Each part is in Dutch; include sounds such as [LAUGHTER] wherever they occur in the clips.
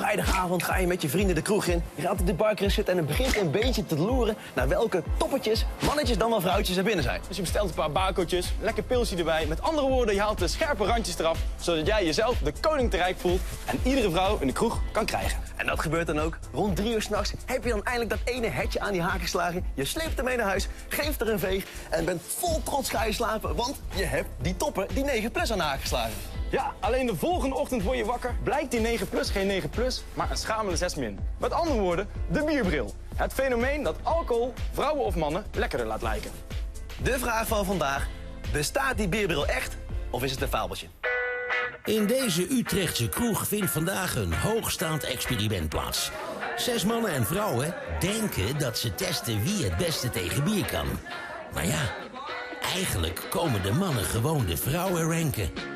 Vrijdagavond ga je met je vrienden de kroeg in. Je gaat op de barkrust zitten en het begint een beetje te loeren... naar welke toppetjes, mannetjes dan wel vrouwtjes er binnen zijn. Dus je bestelt een paar bakeltjes, lekker pilsje erbij. Met andere woorden, je haalt de scherpe randjes eraf... zodat jij jezelf de koning te rijk voelt... en iedere vrouw in de kroeg kan krijgen. En dat gebeurt dan ook. Rond drie uur s'nachts heb je dan eindelijk dat ene hetje aan die haak geslagen. Je sleept hem mee naar huis, geeft er een veeg... en bent vol trots ga je slapen, want je hebt die toppen, die 9 plus aan de haak geslagen. Ja, alleen de volgende ochtend word je wakker, blijkt die 9 plus geen 9 plus, maar een schamele 6 min. Met andere woorden, de bierbril. Het fenomeen dat alcohol vrouwen of mannen lekkerder laat lijken. De vraag van vandaag, bestaat die bierbril echt of is het een fabeltje? In deze Utrechtse kroeg vindt vandaag een hoogstaand experiment plaats. Zes mannen en vrouwen denken dat ze testen wie het beste tegen bier kan. Maar ja, eigenlijk komen de mannen gewoon de vrouwen ranken.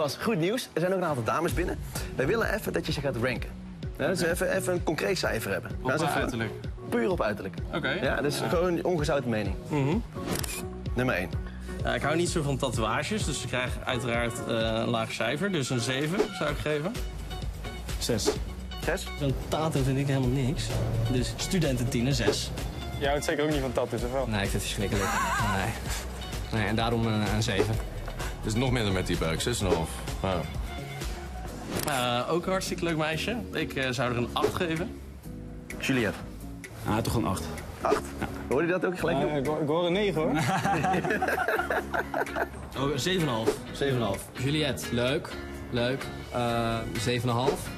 Bas, goed nieuws. Er zijn ook een aantal dames binnen. Wij willen even dat je ze gaat ranken. Ja, dus even, even een concreet cijfer hebben. Ze Op uiterlijk. Puur op uiterlijk. Oké. Ja, dus gewoon een ongezouten mening. Nummer 1. Ja, ik hou niet zo van tatoeages, dus ik krijg uiteraard eh, een laag cijfer. Dus een 7 zou ik geven. 6. 6. Zo'n tato vind ik helemaal niks. Dus studententien een 6. Jij houdt zeker ook niet van tattoos, of wel? Nee, ik vind het verschrikkelijk. Nee. nee en daarom een, een 7. Dus nog minder met die buik, 6,5. Nou, Eh, ook een hartstikke leuk meisje. Ik eh, zou er een 8 geven. Juliette. Ah, toch een 8. 8. Hoorde je dat ook gelijk? ik, hoor, ik hoor een 9 hoor. [LAUGHS] Oh, 7,5. 7,5. Juliette, leuk. Leuk. Eh 7,5.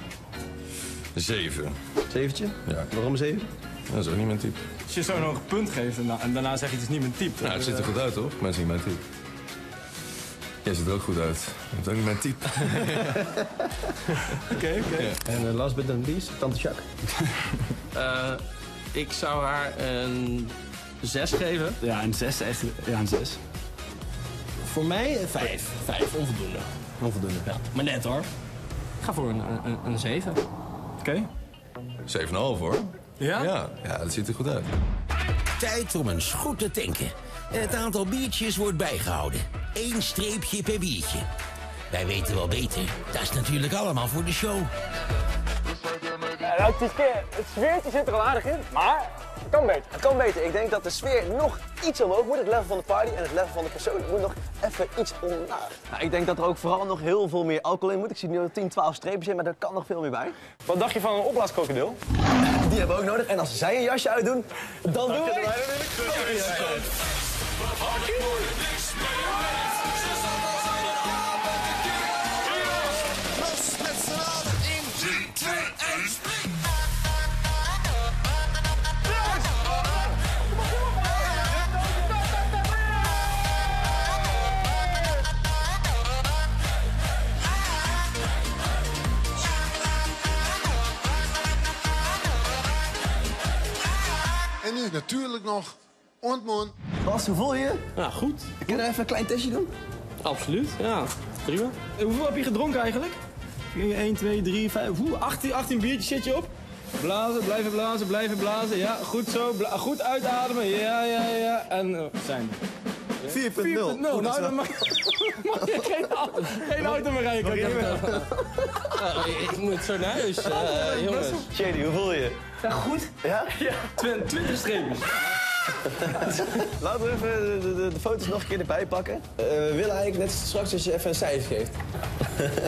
7. Zeventje? Ja, Waarom 7? dat is ook niet mijn type. Als je zo nog een punt geeft en, da- en daarna zeg je het is niet mijn type. Nou, het ziet er goed uit, toch? Mensen niet mijn type. Jij ziet er ook goed uit. Je hebt ook niet mijn type. [LAUGHS] Oké, oké. En uh, last but not least, Tante Jacques. [LAUGHS] Eh, ik zou haar een 6 geven. Ja, een 6 echt. Ja, een 6. Voor mij een 5. 5, onvoldoende. Onvoldoende. Ja, maar net hoor. Ik ga voor een, een, een 7. Oké. 7,5 hoor. Ja? Ja, ja, dat ziet er goed uit. Tijd om eens goed te tanken. Het aantal biertjes wordt bijgehouden. Eén streepje per biertje. Wij weten wel beter. Dat is natuurlijk allemaal voor de show. Nou, het, is, het sfeertje zit er al aardig in, maar het kan beter. Het kan beter. Ik denk dat de sfeer nog iets omhoog moet. Het level van de party en het level van de persoon moet nog even iets omlaag. Nou, ik denk dat er ook vooral nog heel veel meer alcohol in moet. Ik zie nu al 10, 12 streepjes in, maar er kan nog veel meer bij. Wat dacht je van een opblaaskrokodil? Die hebben we ook nodig. En als zij een jasje uitdoen, dan doen wij... En nu natuurlijk nog ontmoen. Bas, hoe voel je je? Ja, goed. Kun je even een klein testje doen? Absoluut. Ja, prima. Hoeveel heb je gedronken eigenlijk? 1, 2, 3, 5, hoe? 18, 18 biertjes zit je op. Blazen, blijven blazen, blijven blazen. Ja, goed zo. Bla- goed uitademen. Ja, ja, ja. En uh, zijn we. 4.0. 4.0. Nou, dan mag, mag je geen, au- geen auto meer rijden. Kan. Ja, ik moet zo naar huis, eh, jongens. Shady, hoe voel je je? Ja, goed. Ja? Twen- 20 streepjes. [LAUGHS] Laten we even de, de, de foto's nog een keer erbij pakken. Eh, we willen eigenlijk net straks als je even een cijfer geeft.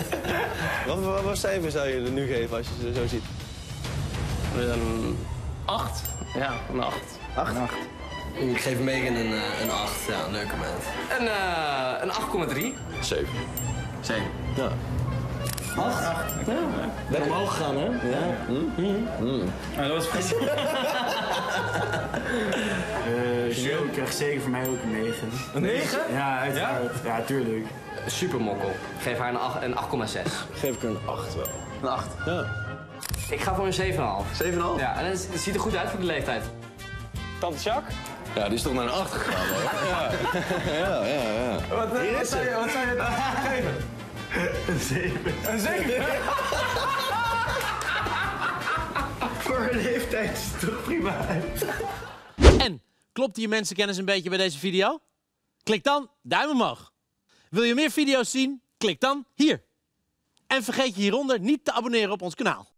[LAUGHS] wat, wat, wat cijfer zou je er nu geven als je ze zo ziet? Een 8. Ja, een 8. 8? Ik geef Megan een, eh, een 8. Ja, een leuke moment. En uh, een 8,3. 7. 7. Ja. Ben omhoog gegaan, hè? Ja. Nou, dat was precies. [LAUGHS] Eh, Gio krijgt zeker voor mij ook een 9. Een 9? Ja, uiteraard. Ja, tuurlijk. Super mokkel. Geef haar een acht- een 8,6. Geef ik een 8 wel. Een 8? Ja. Ik ga voor een 7,5. 7,5? Ja, en het, het ziet er goed uit voor de leeftijd. Tante Jacques? Ja, die is toch naar een 8 gegaan, hoor. [LAUGHS] Ja, ja, ja. ja. Wat, eh, wat, zou je, wat zou je dan geven? Een 7. Een 7? [LAUGHS] Voor een leeftijd is het toch prima uit. En, klopt je mensenkennis een beetje bij deze video? Klik dan duim omhoog. Wil je meer video's zien? Klik dan hier. En vergeet je hieronder niet te abonneren op ons kanaal.